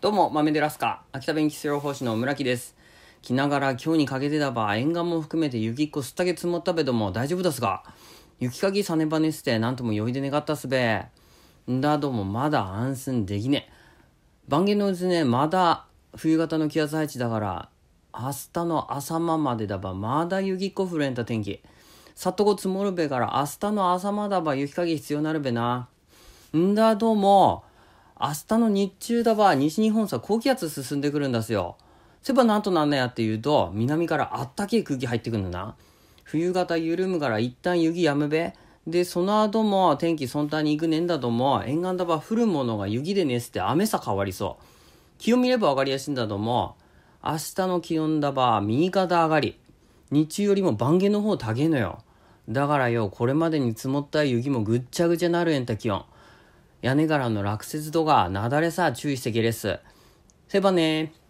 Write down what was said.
どうも、豆でラスカ、秋田弁基礎療法士の村木です。来ながら今日にかけてだば、沿岸も含めて雪っこすったけ積もったべども大丈夫ですが、雪かきさねばねしてなんとも酔いで願ったすべ。んだどもまだ安心できね。番組のうちね、まだ冬型の気圧配置だから、明日の朝間までだば、まだ雪っこ降れんた天気。さっとこ積もるべから、明日の朝まだば雪かき必要なるべな。んだども、明日の日中だば西日本さ高気圧進んでくるんですよ。そういえばなんとなんねやっていうと南からあったけえ空気入ってくるんだな。冬型緩むから一旦雪やむべ。で、その後も天気そんたに行くねんだとも沿岸だば降るものが雪で熱して雨さ変わりそう。気温見ればわかりやすいんだとも明日の気温だば右肩上がり。日中よりも番下の方高えのよ。だからよ、これまでに積もった雪もぐっちゃぐちゃなるえんた気温。屋根からの落雪とか雪崩さ注意してけれっす。せばねー。